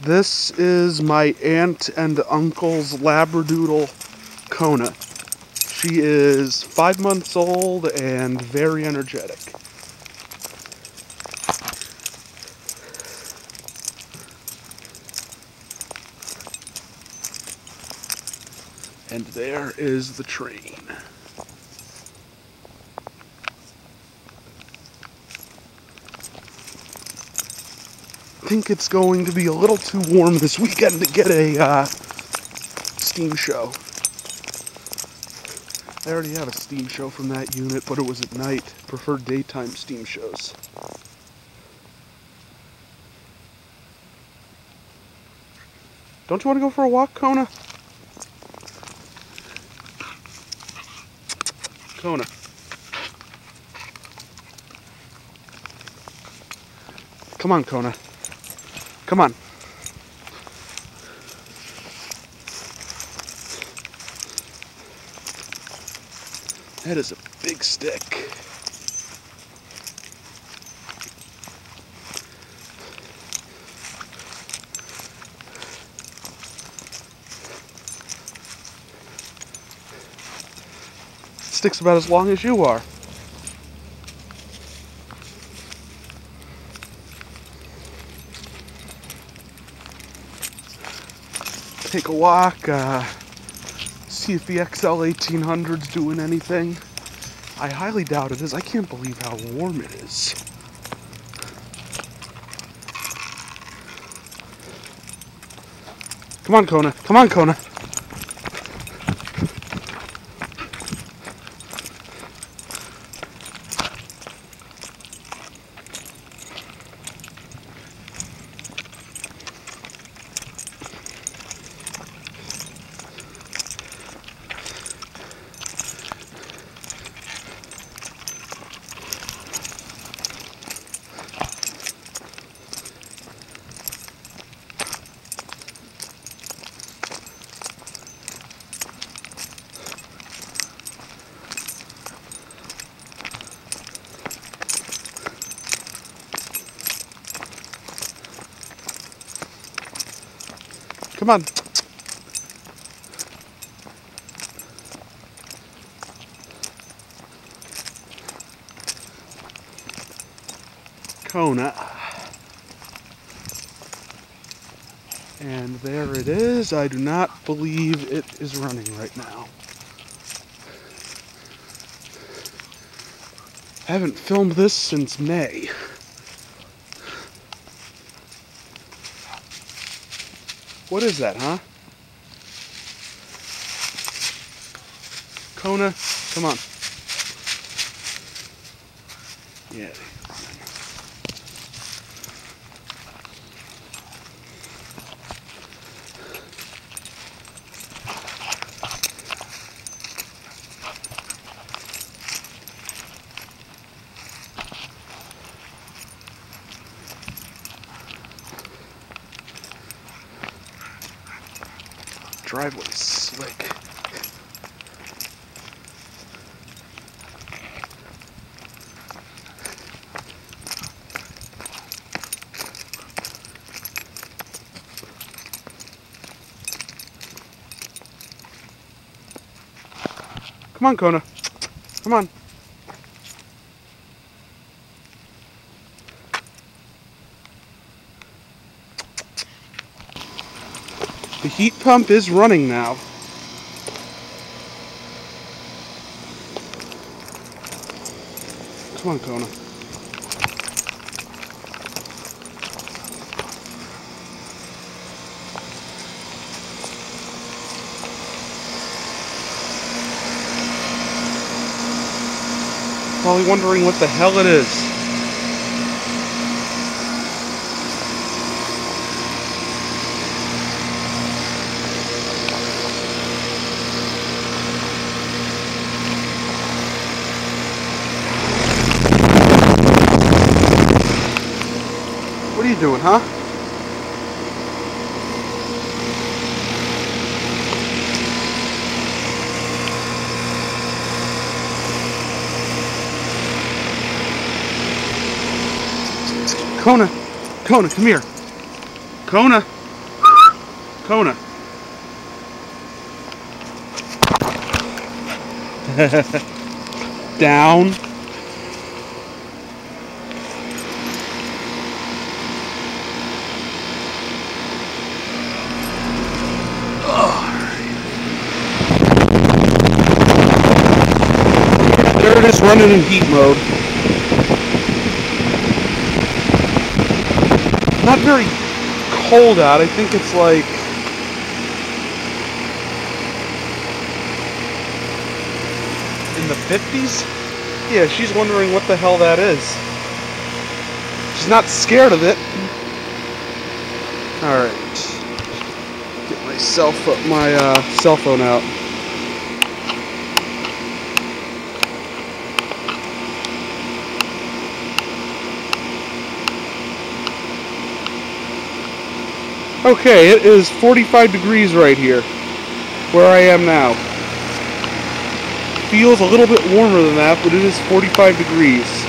This is my aunt and uncle's Labradoodle, Kona. She is five months old and very energetic. And there is the Trane. Think it's going to be a little too warm this weekend to get a uh, steam show. I already have a steam show from that unit, but it was at night. Prefer daytime steam shows. Don't you want to go for a walk, Kona? Kona. Come on, Kona. Come on. That is a big stick. Stick's about as long as you are. Take a walk, uh, see if the XL 1800's doing anything. I highly doubt it is. I can't believe how warm it is. Come on, Kona. Come on, Kona. Come on. Kona. And there it is. I do not believe it is running right now. I haven't filmed this since May. What is that, huh? Kona, come on. Yeah. Driveway is slick. Come on, Kona. Come on. The heat pump is running now. Come on, Kona. Probably wondering what the hell it is. What are you doing, huh? Kona, Kona, come here. Kona. Kona. Down. There it is running in heat mode. Not very cold out. I think it's like in the 50s. Yeah, she's wondering what the hell that is. She's not scared of it. All right. Get my cell my uh, cell phone out. Okay, it is 45 degrees right here, where I am now. Feels a little bit warmer than that, but it is 45 degrees.